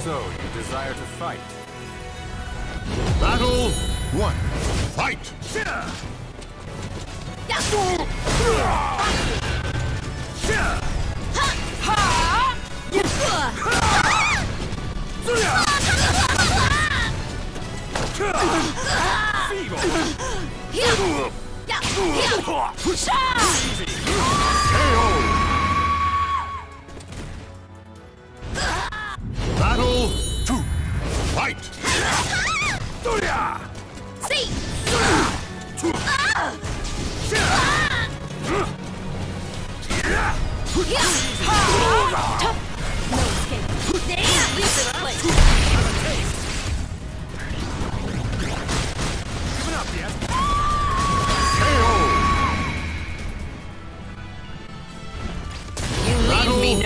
So, you desire to fight? Battle one. Fight! Battle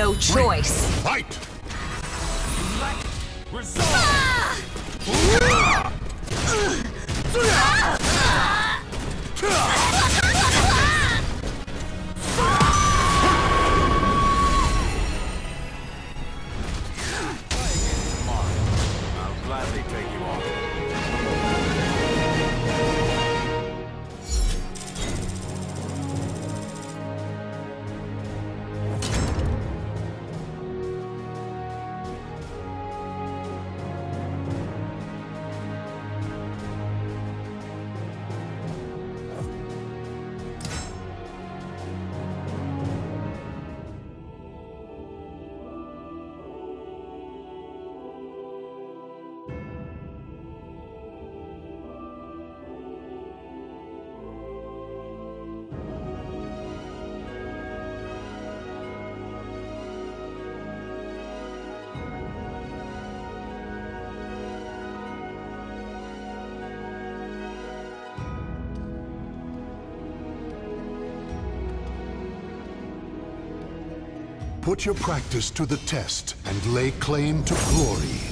no choice. Fight! Resolve! I'll Put your practice to the test and lay claim to glory.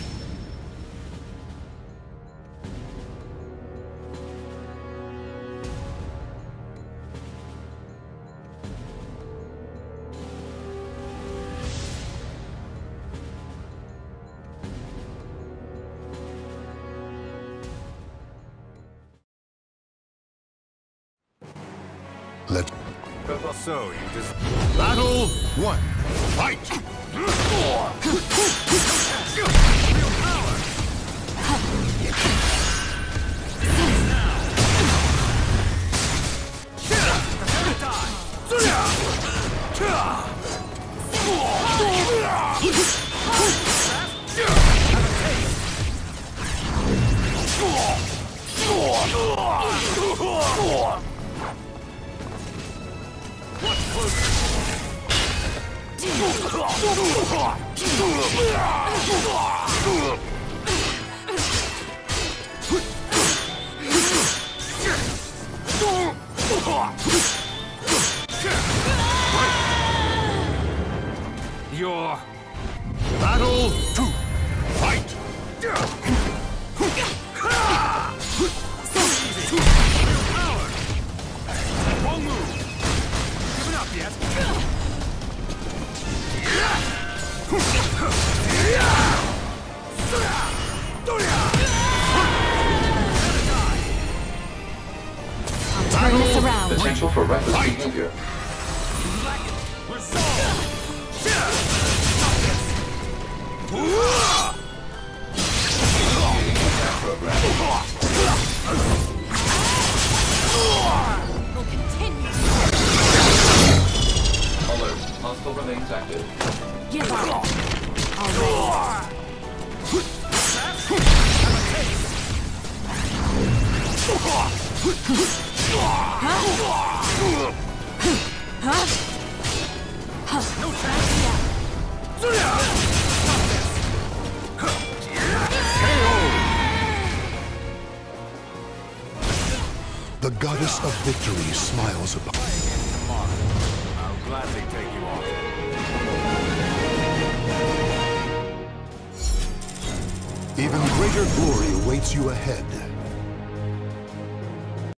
So, you just... battle one. Fight! Your... Battle Potential for reckless behavior. Alert. Hostile remains active. Give up. Alright. The goddess of victory smiles upon I'll gladly take you on. Even greater glory awaits you ahead.